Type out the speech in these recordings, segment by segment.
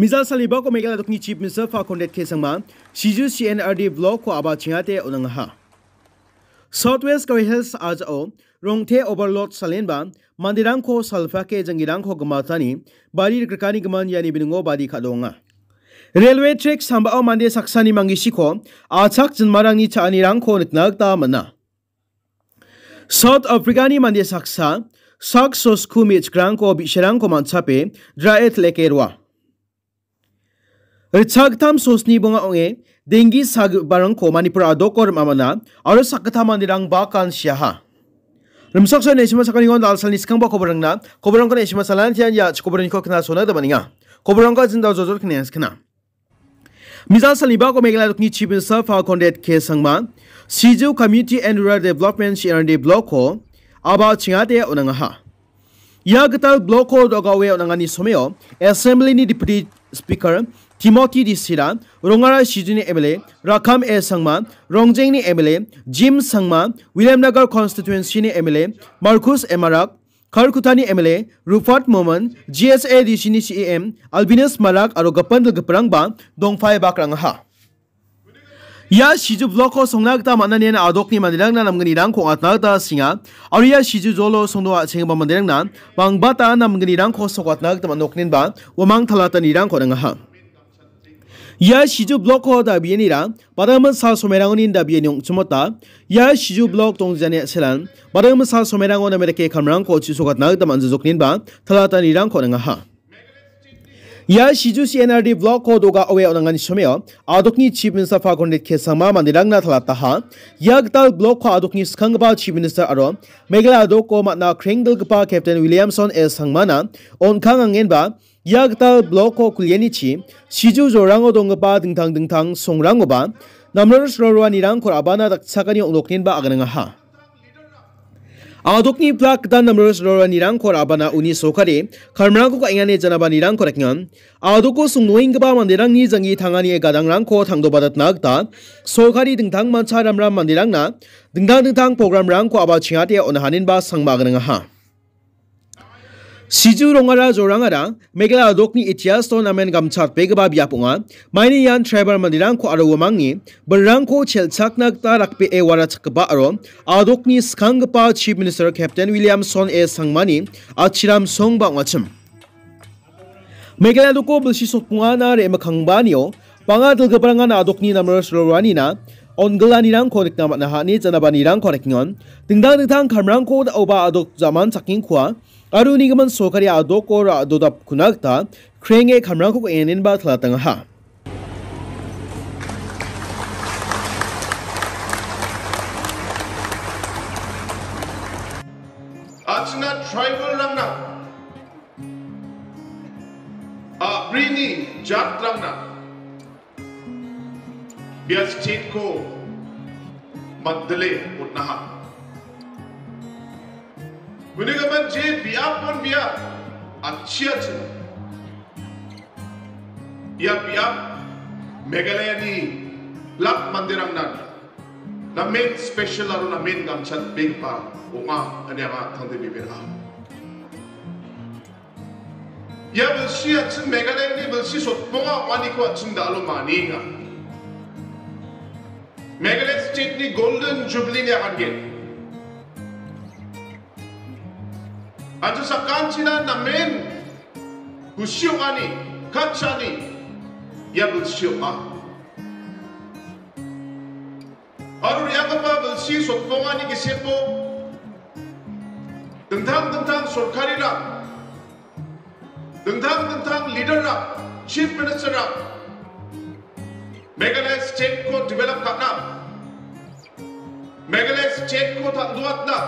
मिजा को बो की चीफ मिनिस्टर फाकोडेट खे Sangma Siju C N R D block को अबा चिहाते उनहा साउथ वेस्ट कवि हिल्स आज ओ रोंथे ओवरलोड सलेनबा मंदिरंग खो सलफा के जंगिरंग खो गमातानी बारी रिकानी गमान यानी बिनगो बादी खादोंगा रेलवे ट्रैक सांबा ओ मंदिर सक्सानी मंगीसी को आछक जनमारंग नि छानी रंग को नकनाकता मना साउथ अफ्रीका नि मंदिर सक्सा सक्सोस कुमिच ग्रांग को बिशरंग को मानसापे ड्राएथ लेकेरवा Richagtham sosni bunga onge dengi sag barang ko manipur adokor mamana aro sakatha mandirang bakan siaha Rimsak so nesima sakani ngon dal sal niskang ba kobarang na kobarang ko nesima salan tian ya kobarang ko kena sona da baninga kobarang ko jinda jojor kena skena Mizal saliba ko megala ni chief minister fa kondet ke sangma Sijo Community and Rural Development CRD block ko aba chingate onanga ha Ya gatal block ko dogawe onanga ni someo assembly ni deputy speaker MLA, Rakam A. Sangma, Rongjeng ni MLA, Jim Sangma, William Nagar Constituency ni MLA, Marcus Emarak, Karkutani MLA, Rufat Moman, GSA Dishini CEM, Albinus Malak aro Gapandal Gaprang ba, Dongfai Bakrang ha. या Shiju block को सोंगनागता माननियन आदोकनी मंदिरंग ना नमगनी रंग को आतनागता सिंगा और या शिजु जोलो सोंदो आछेंग मंदिरंग ना बांगबाता नमगनी रंग को सोकतनागता मनोकनिन बा वमांग थलाता निरंग को रंगा ya shiju block ho da bieni ra padam sa somerang nin da bieni chumota ya shiju block tong jane selan padam sa somerang on amerike khamrang ko chi sogat nag da man joknin ba thalata ni rang ko nga ha ya shiju cnrd block ko doga awe onangan someo adokni chief minister fa gondit ke sama mandirang na thalata ha ya gtal block ko adokni skangba chief minister aro megla adok ko ma na kringdal gpa captain williamson e sangmana on khang angen ba yaktal blok yakta bloko kulyenichi shiju jorango dongpa dingtang dingtang songranggoba namlor srorwanirangkor abana dakchakani onokninba agnanga ha 아독니 플락 그단 넘버스 로라니랑 코라바나 우니 소카리 칼마고 앵안에 자나바니랑 코락년 아독고 숭노잉가 만데랑 니정이 당하니에 가당랑 코 당도바닷 나악다 소카리 등당만 차람람 만데랑나 등당 등당 프로그램랑 코 아바치아데 오나하닌 바 상마그능하 Siju rongara jorangara Meghala adokni itias tournament gamchat pegba biapunga maini yan tribal mandirang ko aro mangi berang ko chelchakna ta rakpe e wara chakba aro adokni skangpa chief minister captain williamson e sangmani achiram songba ngachim Meghala doko bilsi sokpunga na re makangbaniyo 방아 들그방한 아독니 남을 슬로라니나 ongelani rang konek na na hani janabani rang konek ngon dingdang dingdang kamrang ko da oba adok zaman chaking khwa aru nigaman sokari adok ko ra adodap kunakta krenge kamrang ko enin ba thlatang ha biar state ko madle utnaha Gunagaman je biya pun biya अच्छी अच्छी या बिया मेघालयनी luck मंदिरंग ना नमेन special अरु नमेन गमछत big पा उमा अन्यामा थंदे बिबिरा या बलसी अच्छन मेघालयनी बलसी सोतपोंगा वानी को अच्छन दालो मानीगा। मेघालय स्टेट नि गोल्डन जुबली ने आगे। आज सकान चिना नमेन हुशियो आनी कचानी या बुशियो आ और या कपा बुशी सोपोंगानी के सेपो मेघालय स्टेट को डेवलप करना मेघालय स्टेट को तंदुआतना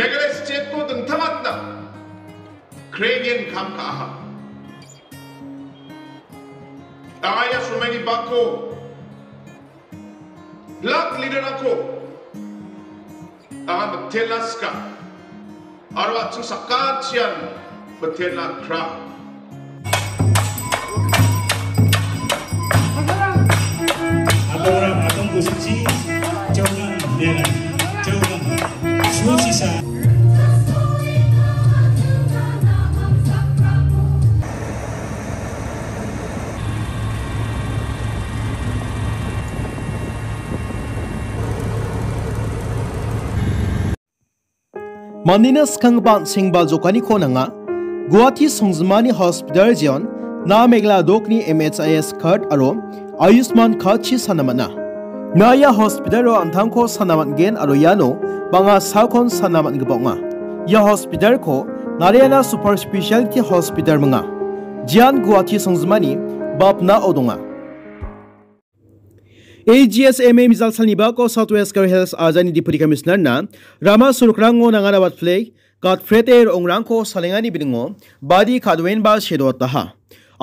मेघालय स्टेट को दंथमातना क्रेनियन काम का आहा ताया सुमेनी बाको लक लीडर को ताहा बथेलास का और वाचु सकाचियन बथेला क्रा मानी स्खंगपा सिंबा जोखानी खो ना गुवाहाटी संजमानी हॉस्पिटल जियन ना मेघला दोगनी एम एच आई एस खट और आयुष्मान खट सी सनामना। नयाँ हस्पिटल अन्तको सानमा गेन अनो बान गाया हस्पिटलको नारायण सूपर स्पेसिलिटी हस्पिटल मु जन गुवाटी सङ्जमा बपना ओडा एसएमए मिसा सालीको साउथ वेस्ट हेल्थ आर्जा डिपुटी कमिसनर ना रामा सुरुक्रङ नाफ्ले कटफ्रेटे औरङ सलेङानी विदङ वाडि खाडवेन बाडो टा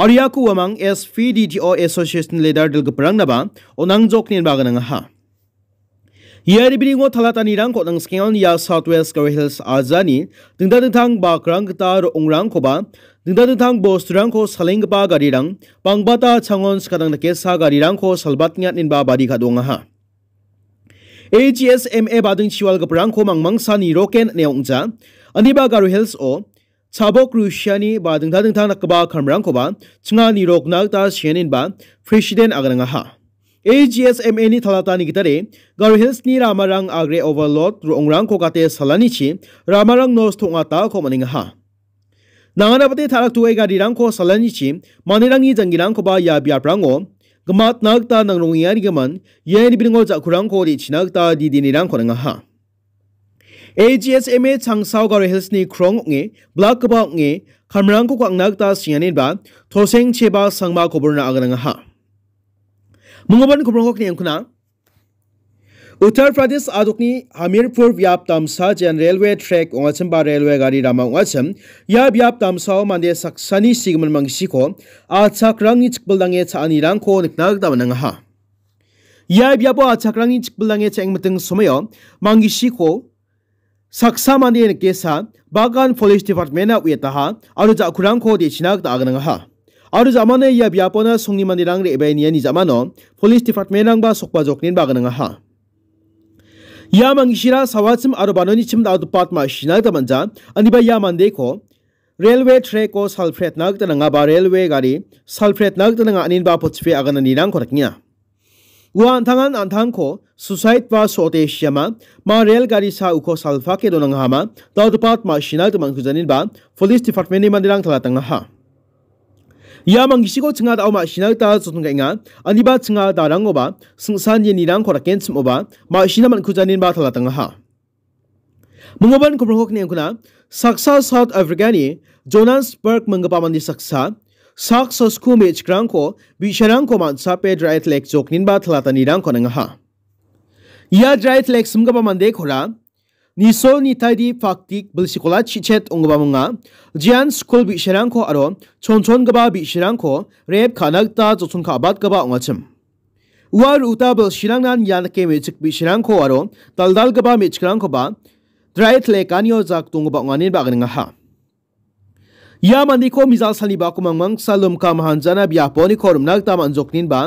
Arya kuamang as VDTO Association Leader del Geperang naba onang jok nin bagan nga ha. Ia dibiringo talata ni rang kot ng skingon ya Southwest Gary Hills Azani dengda dengtang bakrang kita roong rang koba dengda dengtang bos rang ko saling pa gari rang pangbata changon sekadang nakesa gari rang ko salbat ngat nin ba badi kadong nga ha. AGSMA badung chiwal geperang ko mangmang sa ni roken neongja aniba Gary Hills o chabok rusiani badung dadung thang nakba khamrangko ba chinga ni rok nakta shenin ba president agaranga ha AGSMA ni thalata ni gitare garu hills ni ramarang agre overload ro ongrang ko gate salani chi ramarang nos thonga ta ko maninga ha nanganapate tharak tuai ga dirang ko salani chi manirangi jangirang ko ba ya bia prango gamat nagta nang rongiya ni gaman ye ni bingo ja kurang ko ri chinagta di di nirang ko nga ha AGSMA changsao gar hills ni krong nge black ba nge khamrang ko kwang nagta sianin ba thoseng cheba sangma koburna agana ha mungoban kobrong ko ni angkuna Uttar Pradesh आदुकनी Hamirpur व्याप तमसा जेन railway track ओंगचम railway गाड़ी रामा ओंगचम या व्याप तमसा मांदे सक्सनी Sigmund मंगसिको आचाक्रंगनि चिकबलदांगे चानि रांखो निकनाग दामनंग हा या व्यापो आचाक्रंगनि चिकबलदांगे Cheng Matang समयो मंगिसिको saksa mande ne kesa bagan police department na ueta aru ja kurang ko de chinak da aganang ha aru jamane ya biapona songni mande rang re ebe ni jamano police department rang ba sokpa joknin baganang ha यामंग शिरा सवाचम अरबानोनी चिम दादु पातमा शिना तमंजा अनिबा यामन देखो railway track को सल्फ्रेट नग तनंगा बा railway गाड़ी सल्फ्रेट नग तनंगा अनिन बा पुचफे अगन निरांग कोरकिया वा Uantangan antangko susait wa shema ma real gari sa uko salva ke donang hama tau tepat ma shinal teman kuzanin ba polis department mandirang telatang ha. Ya manggisiko tengah tau ma shinal ta sotung inga aniba tengah darang oba sengsan ye rang koraken sem oba ma shinaman kuzanin ba telatang ha. Mengoban kuprongkok ni angkuna saksa South africani Jonas Berg mengepaman di saksa sak Saksas kumich krangko bisharang koman sape drait lek joknin ba thlatani rang konang ha. Ya drait lek sumga ba mande khora niso ni tadi faktik bilsikola chichet ongba munga jian school bisharang ko aro chonchon gaba bisharang ko rep khanak ta jochun kha bat gaba ongachim. War uta bilsirang nan yan ke mechik bisharang ko aro daldal gaba mechikrang ko ba drait lek anyo jak tungba onganin ba ngha. या मानिको मिजाल सानी Baku मंगमंग सालुम का महानजना ब्यापोनी कोरुम नाग ता मंजोकनीन बा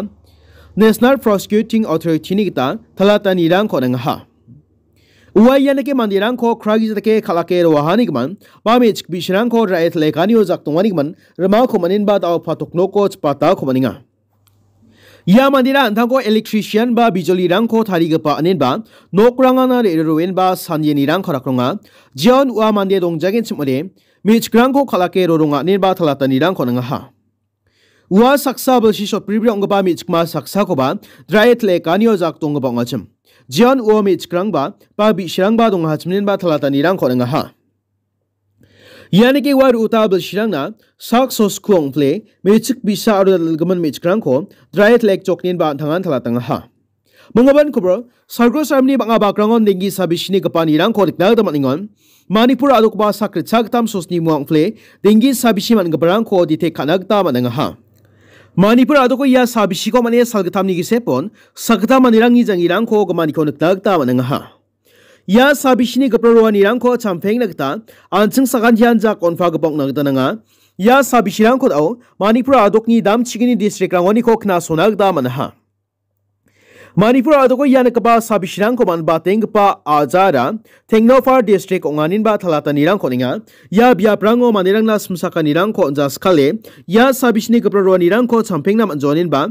national prosecuting authority निगता थलाता निरांग को नंगा उवाई याने के मंदिरांग को क्रागी जतके खलाके रोहानिक मन बामेच बिशरांग को रायत लेकानी हो जाकतों वानिक मन रमाओ को मनिन बाद आव फातोकनो को चपाता को मनिंगा या मंदिरा अंधा को इलेक्ट्रीशियन बा बिजली रंग को थारी गपा अनिन बा नोकरांगा ना रेरोवेन बा सानियनी रंग खरकरंगा जियान उवा मंदिर दोंग जगें चमले मिच ग्रांगो खलाके रोरोंगा निर्बा थलाता निरांग खोनंगा हा उवा सक्सा बलशी सो प्रिब्रि ओंगबा मिच मा सक्सा कोबा द्राइत ले कानियो जाक तोंग बोंग अचम जियन ओ मिच ग्रांगबा पा बि शिरांगबा दोंग हा चमिन बा थलाता निरांग खोनंगा हा यानी कि वार उता बल शिरांगना सक सो स्कुंग प्ले मिच बिसा अर गमन मिच ग्रांगो द्राइत लेक चोकनिन बा थंगान थलातंगा हा mungaban kubro sargo sarmni banga bakrangon dengi sabishini kapani rang ko dikna da maningon manipur aduk ba sakrit chak sosni muang ple dengi sabishi man gabarang ko dite kanak ta mananga Manipur adoko ya sabi ko mane salgatam ni gisepon sagta manirang ni jangirang ko gamani ko nagtagta manang ha ya sabi shini gapraro nirang ko champeng nagta anching sagan hian ja konfa gapok nagta nanga ya sabi shirang ko daw Manipur adok ni dam chigini district rangoni ko kna sonagda manha manipur adogo yanakaba sabisirangko manbatenggipa ajara tengnofar district onganinba thalatanirangko ninga ia biaprango manirangna simsakanirangko onjaskale ia sabisini gipra ruanirangko champengna manjoaninba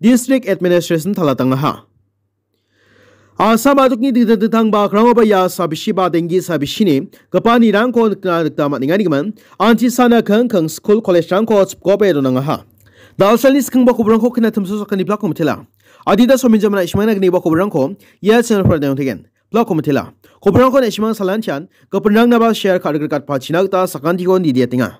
district administration thalatangaha Assam आदुकनि दिददथां बाख्राङोबा या साबिसि बादेंगि साबिसिनि गपानि रांखौ निकना निकता मानिगानिगमन आन्ति साना खं खं school college रांखौ चपगोबे दोनाङा दालसलनि सिखंबा खौरांखौ खोनाथमसो सखानि ब्लाक मिथिला Adida sominjamna ishmana gniba kobrangko ya channel par dayon tegen. Blog komitila. Kobrangko na ishmana salantian, kobrang na ba share kargrikat pachinak ta sakantikon didiatinga.